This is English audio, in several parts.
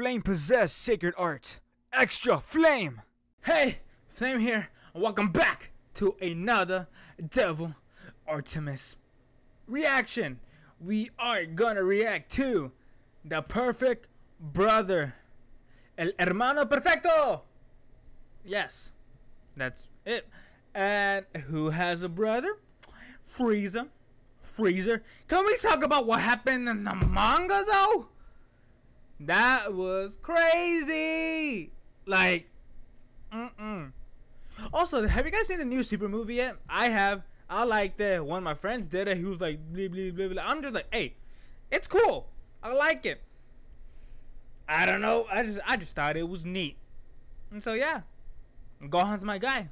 flame possessed sacred art. Extra flame! Hey, Flame here, welcome back to another Devil Artemis reaction. We are gonna react to The Perfect Brother. El Hermano Perfecto! Yes, that's it. And who has a brother? Frieza. Freezer. Can we talk about what happened in the manga though? That was crazy. Like, mm-mm. Also, have you guys seen the new Super movie yet? I have. I liked it. One of my friends did it. He was like, blah, blah, blah, blah. I'm just like, hey, it's cool. I like it. I don't know. I just, I just thought it was neat. And so yeah, Gohan's my guy.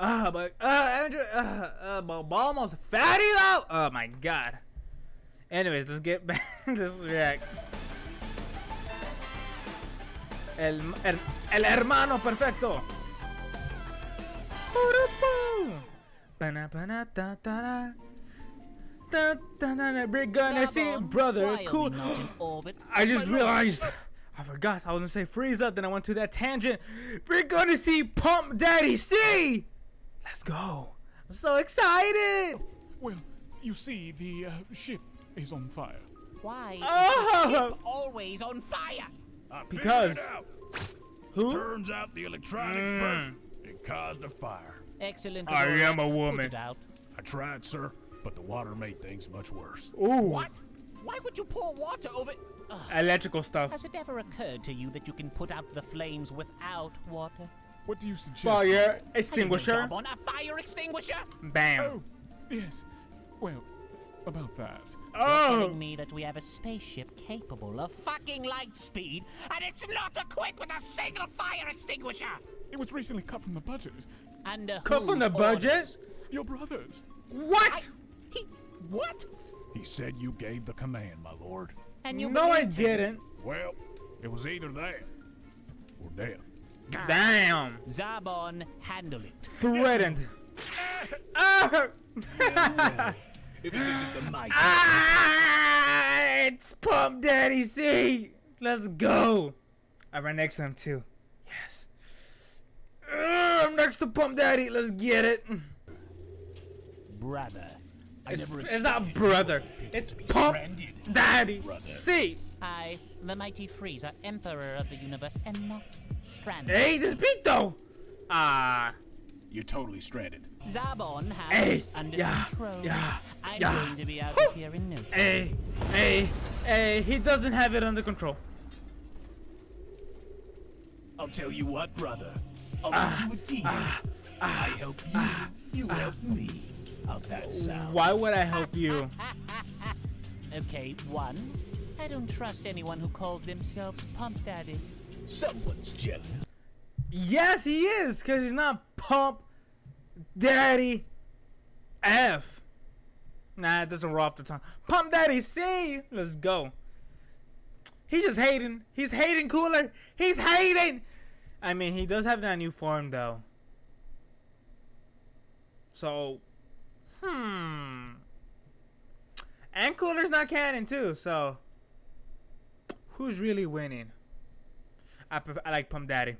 Uh, but uh, Andrew, uh, uh, but almost fatty though. Oh my god. Anyways, let's get back to this react. El, el, el hermano perfecto. We're gonna see brother cool. I just realized I forgot I was gonna say Frieza, then I went to that tangent. We're gonna see Pump Daddy C. Let's go. I'm so excited. Well, you see, the uh, ship is on fire. Why oh. is the ship always on fire? Because who? Turns out the electronics mm. burst it caused a fire. Excellent. I am a woman. I tried, sir, but the water made things much worse. Ooh. What? Why would you pour water over? Ugh. Electrical stuff. Has it ever occurred to you that you can put out the flames without water? What do you suggest? Fire extinguisher. On a fire extinguisher. Bam. Oh, yes. Well, about that. Oh! You're telling me that we have a spaceship capable of fucking light speed, and it's not equipped with a single fire extinguisher. It was recently cut from the budget. And uh, cut from the budget? Your brothers. What? I, he what? He said you gave the command, my lord. And you No, I didn't. Well, it was either that or death. Damn. Zarbon, handle it. Threatened. ah! If it isn't the might. Ah, it's Pump Daddy C. Let's go. I ran next to him too. Yes. Uh, I'm next to Pump Daddy. Let's get it. Brother. It's, it's not brother. It's Pump Daddy brother. C. I, the mighty Frieza, Emperor of the Universe, am not stranded. Hey, this beat though. Ah. Uh, You're totally stranded. Zarbon has hey, under yeah, control. Yeah, I'm yeah. going to be out of here in no time. Hey, hey, hey, he doesn't have it under control. I'll tell you what, brother. I'll ah, give you a deal. Ah, ah, I help you, ah, you help me. How's that sound? Why would I help you? okay, one. I don't trust anyone who calls themselves Pump Daddy. Someone's jealous. Yes, he is, because he's not Pump Daddy F. Nah, it doesn't roll off the tongue. Pump Daddy C. Let's go. He's just hating. He's hating Cooler. He's hating. I mean, he does have that new form, though. So, hmm. And Cooler's not canon, too, so. Who's really winning? I, I like Pump Daddy.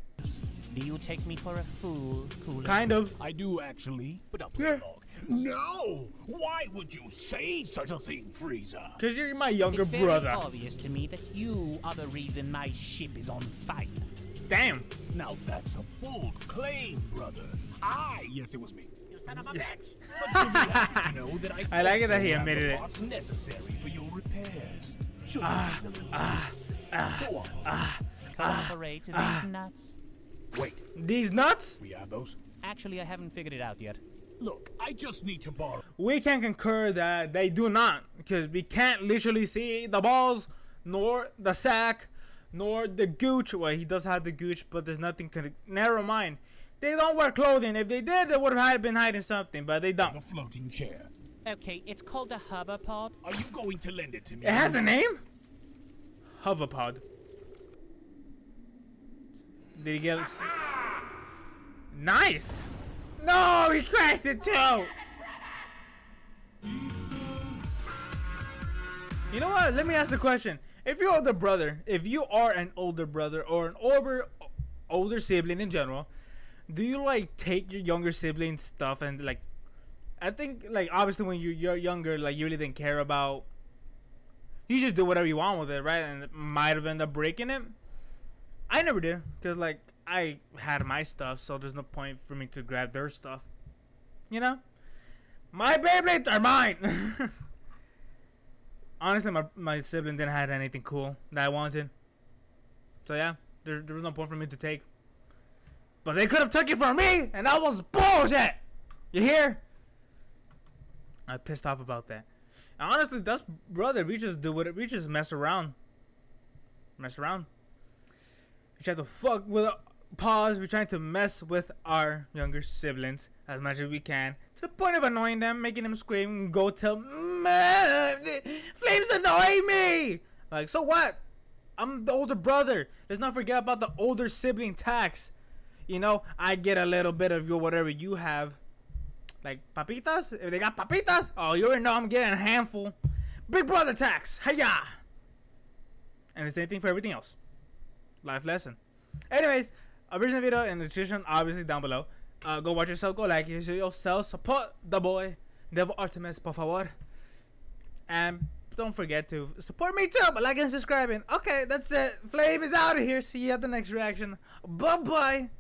Do you take me for a fool, Cooler? Kind of. I do actually, but I'll play along. No! Why would you say such a thing, Frieza? Because you're my younger brother. it's very obvious to me that you are the reason my ship is on fire. Damn. Now that's a bold claim, brother. I, yes, it was me. You son of a bitch. but you know that I, I like it that he admitted it. What's necessary for your repairs? Should ah, ah, ah, Go on. Ah, Cooperate ah, these nuts. Wait. These nuts? We have those? Actually, I haven't figured it out yet. Look, I just need to borrow. We can concur that they do not, because we can't literally see the balls, nor the sack, nor the gooch. Well, he does have the gooch, but there's nothing. Con- Never mind. They don't wear clothing. If they did, they would have been hiding something, but they don't. A floating chair. Okay, it's called a hoverpod. Are you going to lend it to me? It has a name? Hoverpod. Did he get... Nice! No, he crashed it too! You know what? Let me ask the question. if you're older brother, if you are an older brother or an older older sibling in general, do you like take your younger sibling stuff and like I think like obviously when you're, you're younger, like you really didn't care about you just do whatever you want with it, right? And it might have ended up breaking it. I never did, cause like I had my stuff, so there's no point for me to grab their stuff. You know, my Beyblades are mine. Honestly, my my sibling didn't have anything cool that I wanted, so yeah, there there was no point for me to take. But they could have took it from me, and that was bullshit. You hear? I'm pissed off about that. Honestly, that's brother. We just do what we just mess around. Mess around. We try to fuck with our pause. We're trying to mess with our younger siblings as much as we can to the point of annoying them, making them scream and go tell "Mom, flames annoy me. Like so what? I'm the older brother. Let's not forget about the older sibling tax. You know, I get a little bit of your whatever you have. Like papitas? If they got papitas, oh, you already know I'm getting a handful. Big brother tax. Hiya! And the same thing for everything else. Life lesson. Anyways, original video in the description, obviously down below. Uh, go watch yourself, go like yourself, support the boy, Devil Artemis, por favor. And don't forget to support me too by liking and subscribing. Okay, that's it. Flame is out of here. See you at the next reaction. Bye bye.